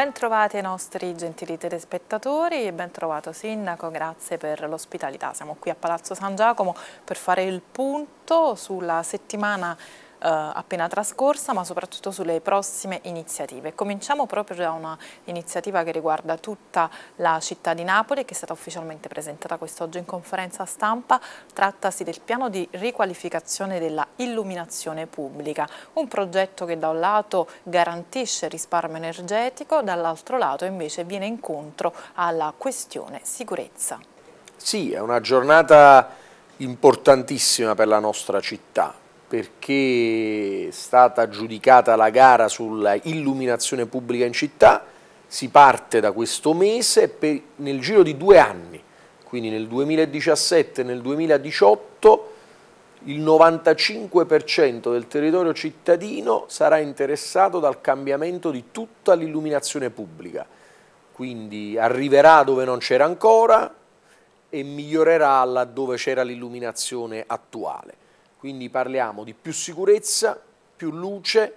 Bentrovati ai nostri gentili telespettatori e ben trovato Sindaco, grazie per l'ospitalità. Siamo qui a Palazzo San Giacomo per fare il punto sulla settimana appena trascorsa, ma soprattutto sulle prossime iniziative. Cominciamo proprio da un'iniziativa che riguarda tutta la città di Napoli, che è stata ufficialmente presentata quest'oggi in conferenza stampa. Trattasi del piano di riqualificazione della illuminazione pubblica, un progetto che da un lato garantisce risparmio energetico, dall'altro lato invece viene incontro alla questione sicurezza. Sì, è una giornata importantissima per la nostra città perché è stata aggiudicata la gara sulla illuminazione pubblica in città, si parte da questo mese per, nel giro di due anni, quindi nel 2017 e nel 2018 il 95% del territorio cittadino sarà interessato dal cambiamento di tutta l'illuminazione pubblica, quindi arriverà dove non c'era ancora e migliorerà laddove c'era l'illuminazione attuale. Quindi parliamo di più sicurezza, più luce,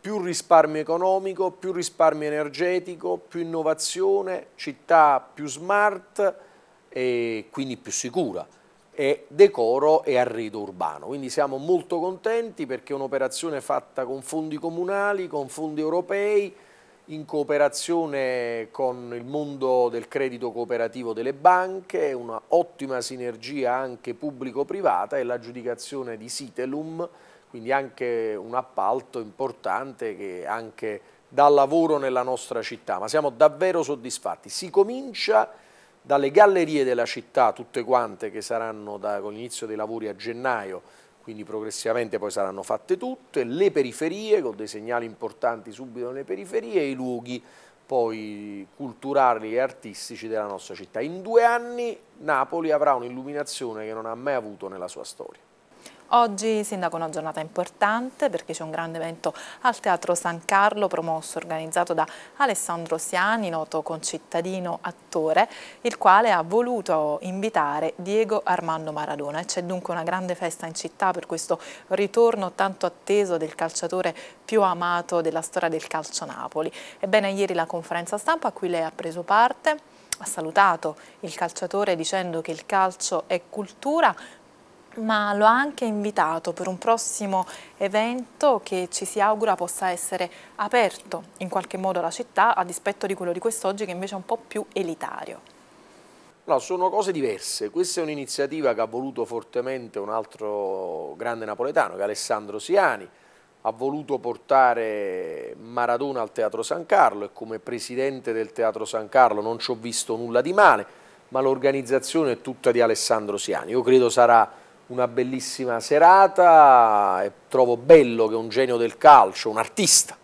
più risparmio economico, più risparmio energetico, più innovazione, città più smart e quindi più sicura e decoro e arredo urbano. Quindi siamo molto contenti perché è un'operazione fatta con fondi comunali, con fondi europei, in cooperazione con il mondo del credito cooperativo delle banche, una ottima sinergia anche pubblico-privata e l'aggiudicazione di Sitelum, quindi anche un appalto importante che anche dà lavoro nella nostra città, ma siamo davvero soddisfatti. Si comincia dalle gallerie della città, tutte quante che saranno da, con l'inizio dei lavori a gennaio, quindi progressivamente poi saranno fatte tutte, le periferie con dei segnali importanti subito nelle periferie e i luoghi poi culturali e artistici della nostra città. In due anni Napoli avrà un'illuminazione che non ha mai avuto nella sua storia. Oggi, Sindaco, una giornata importante perché c'è un grande evento al Teatro San Carlo promosso, organizzato da Alessandro Siani, noto concittadino attore, il quale ha voluto invitare Diego Armando Maradona e c'è dunque una grande festa in città per questo ritorno tanto atteso del calciatore più amato della storia del calcio Napoli. Ebbene, ieri la conferenza stampa a cui lei ha preso parte ha salutato il calciatore dicendo che il calcio è cultura, ma lo ha anche invitato per un prossimo evento che ci si augura possa essere aperto in qualche modo alla città a dispetto di quello di quest'oggi che invece è un po' più elitario. No, sono cose diverse. Questa è un'iniziativa che ha voluto fortemente un altro grande napoletano, che è Alessandro Siani, ha voluto portare Maradona al Teatro San Carlo e come presidente del Teatro San Carlo non ci ho visto nulla di male, ma l'organizzazione è tutta di Alessandro Siani. Io credo sarà una bellissima serata e trovo bello che un genio del calcio, un artista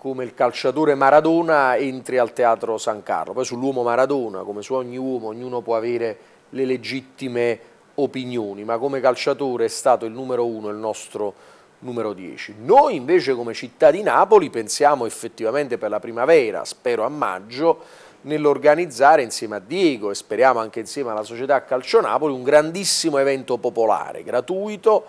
come il calciatore Maradona entri al Teatro San Carlo. Poi sull'uomo Maradona, come su ogni uomo, ognuno può avere le legittime opinioni, ma come calciatore è stato il numero uno, il nostro numero 10. Noi invece come città di Napoli pensiamo effettivamente per la primavera, spero a maggio, nell'organizzare insieme a Diego e speriamo anche insieme alla società Calcio Napoli un grandissimo evento popolare, gratuito,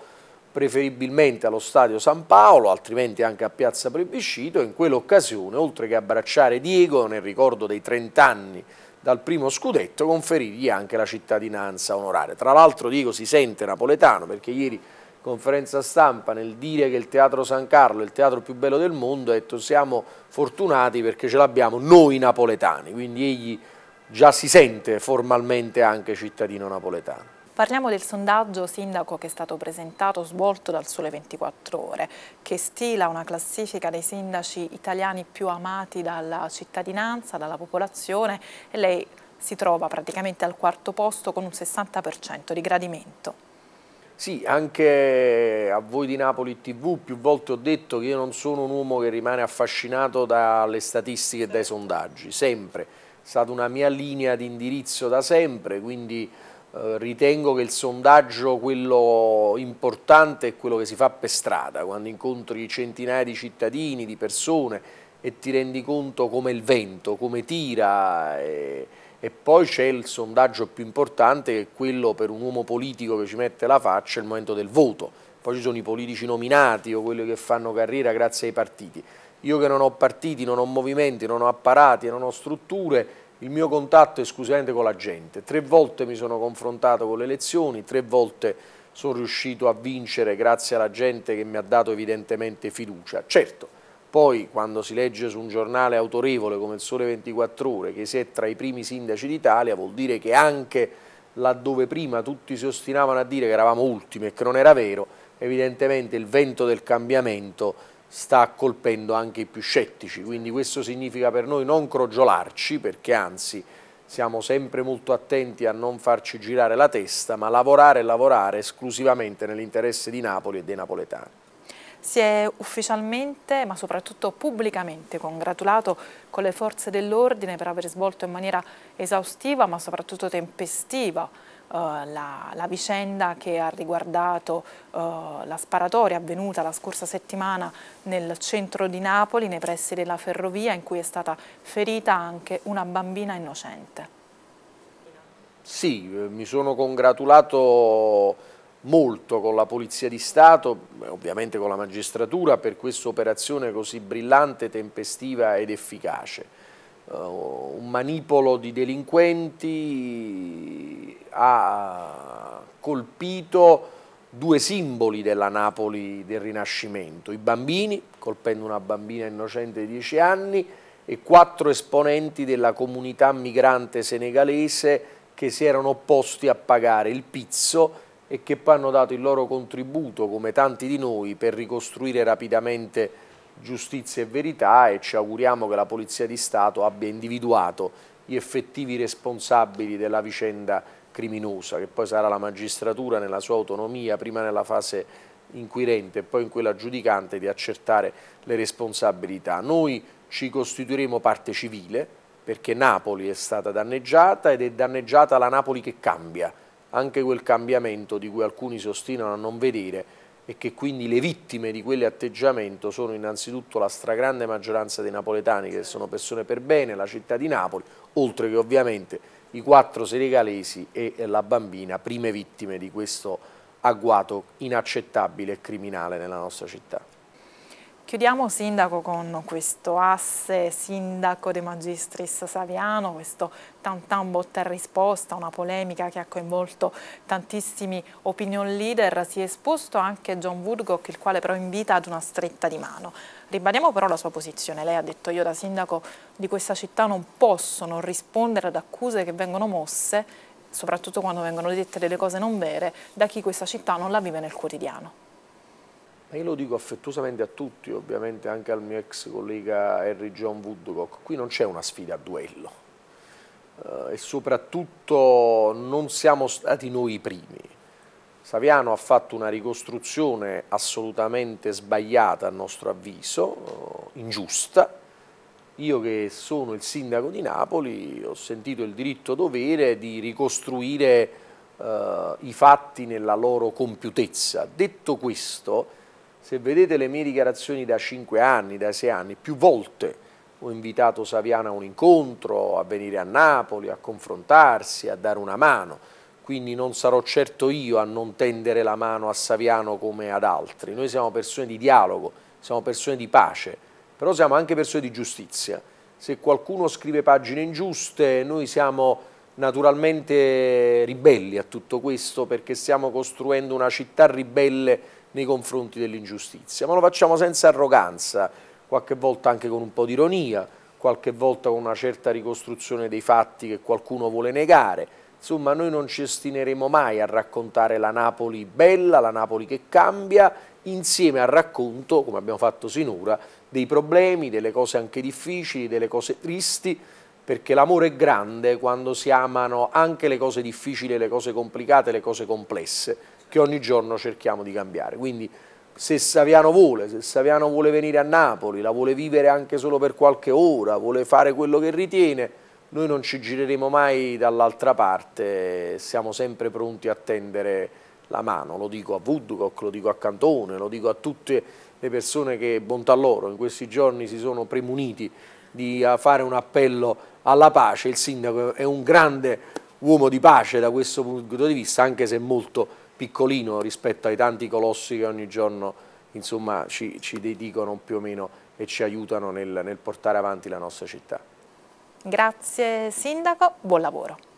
preferibilmente allo Stadio San Paolo, altrimenti anche a Piazza Plebiscito in quell'occasione, oltre che abbracciare Diego nel ricordo dei 30 anni dal primo scudetto, conferirgli anche la cittadinanza onoraria. Tra l'altro Diego si sente napoletano perché ieri conferenza stampa nel dire che il Teatro San Carlo è il teatro più bello del mondo, ha detto siamo fortunati perché ce l'abbiamo noi napoletani, quindi egli già si sente formalmente anche cittadino napoletano. Parliamo del sondaggio sindaco che è stato presentato, svolto dal Sole 24 Ore, che stila una classifica dei sindaci italiani più amati dalla cittadinanza, dalla popolazione e lei si trova praticamente al quarto posto con un 60% di gradimento. Sì, anche a voi di Napoli TV più volte ho detto che io non sono un uomo che rimane affascinato dalle statistiche e dai sondaggi, sempre, è stata una mia linea di indirizzo da sempre, quindi eh, ritengo che il sondaggio, quello importante, è quello che si fa per strada, quando incontri centinaia di cittadini, di persone e ti rendi conto come il vento, come tira... E, e poi c'è il sondaggio più importante che è quello per un uomo politico che ci mette la faccia, il momento del voto, poi ci sono i politici nominati o quelli che fanno carriera grazie ai partiti. Io che non ho partiti, non ho movimenti, non ho apparati, non ho strutture, il mio contatto è esclusivamente con la gente. Tre volte mi sono confrontato con le elezioni, tre volte sono riuscito a vincere grazie alla gente che mi ha dato evidentemente fiducia. Certo, poi quando si legge su un giornale autorevole come il Sole 24 Ore che si è tra i primi sindaci d'Italia vuol dire che anche laddove prima tutti si ostinavano a dire che eravamo ultimi e che non era vero, evidentemente il vento del cambiamento sta colpendo anche i più scettici, quindi questo significa per noi non crogiolarci, perché anzi siamo sempre molto attenti a non farci girare la testa, ma lavorare e lavorare esclusivamente nell'interesse di Napoli e dei napoletani. Si è ufficialmente, ma soprattutto pubblicamente, congratulato con le forze dell'ordine per aver svolto in maniera esaustiva, ma soprattutto tempestiva, Uh, la, la, vicenda che ha riguardato uh, la sparatoria avvenuta la scorsa settimana nel centro di Napoli, nei pressi della ferrovia, in cui è stata ferita anche una bambina innocente. Sì, eh, mi sono congratulato molto con la Polizia di Stato, ovviamente con la magistratura, per questa operazione così brillante, tempestiva ed efficace. Uh, un manipolo di delinquenti ha colpito due simboli della Napoli del Rinascimento, i bambini, colpendo una bambina innocente di 10 anni, e quattro esponenti della comunità migrante senegalese che si erano opposti a pagare il pizzo e che poi hanno dato il loro contributo, come tanti di noi, per ricostruire rapidamente giustizia e verità e ci auguriamo che la Polizia di Stato abbia individuato gli effettivi responsabili della vicenda criminosa, che poi sarà la magistratura nella sua autonomia, prima nella fase inquirente e poi in quella giudicante, di accertare le responsabilità. Noi ci costituiremo parte civile, perché Napoli è stata danneggiata ed è danneggiata la Napoli che cambia, anche quel cambiamento di cui alcuni si ostinano a non vedere e che quindi le vittime di quell'atteggiamento sono innanzitutto la stragrande maggioranza dei napoletani che sono persone per bene, la città di Napoli, oltre che ovviamente i quattro senegalesi e la bambina, prime vittime di questo agguato inaccettabile e criminale nella nostra città. Chiudiamo Sindaco con questo asse Sindaco De Magistris Saviano, questo tantan botta e risposta, una polemica che ha coinvolto tantissimi opinion leader, si è esposto anche John Woodcock, il quale però invita ad una stretta di mano. Ribadiamo però la sua posizione, lei ha detto io da Sindaco di questa città non posso non rispondere ad accuse che vengono mosse, soprattutto quando vengono dette delle cose non vere, da chi questa città non la vive nel quotidiano. Ma io lo dico affettuosamente a tutti, ovviamente anche al mio ex collega Harry John Woodcock, qui non c'è una sfida a duello uh, e soprattutto non siamo stati noi i primi. Saviano ha fatto una ricostruzione assolutamente sbagliata a nostro avviso, uh, ingiusta. Io che sono il sindaco di Napoli ho sentito il diritto dovere di ricostruire uh, i fatti nella loro compiutezza. Detto questo, se vedete le mie dichiarazioni da 5 anni, da 6 anni, più volte ho invitato Saviano a un incontro, a venire a Napoli, a confrontarsi, a dare una mano, quindi non sarò certo io a non tendere la mano a Saviano come ad altri. Noi siamo persone di dialogo, siamo persone di pace, però siamo anche persone di giustizia. Se qualcuno scrive pagine ingiuste, noi siamo naturalmente ribelli a tutto questo perché stiamo costruendo una città ribelle nei confronti dell'ingiustizia, ma lo facciamo senza arroganza, qualche volta anche con un po' di ironia, qualche volta con una certa ricostruzione dei fatti che qualcuno vuole negare. Insomma, noi non ci estineremo mai a raccontare la Napoli bella, la Napoli che cambia, insieme al racconto, come abbiamo fatto sinora, dei problemi, delle cose anche difficili, delle cose tristi, perché l'amore è grande quando si amano anche le cose difficili, le cose complicate, le cose complesse che ogni giorno cerchiamo di cambiare. Quindi se Saviano vuole, se Saviano vuole venire a Napoli, la vuole vivere anche solo per qualche ora, vuole fare quello che ritiene, noi non ci gireremo mai dall'altra parte, siamo sempre pronti a tendere la mano, lo dico a Woodcock, lo dico a Cantone, lo dico a tutte le persone che, bontà loro, in questi giorni si sono premuniti di fare un appello alla pace, il sindaco è un grande uomo di pace da questo punto di vista, anche se molto piccolino rispetto ai tanti colossi che ogni giorno insomma ci, ci dedicano più o meno e ci aiutano nel, nel portare avanti la nostra città. Grazie Sindaco, buon lavoro.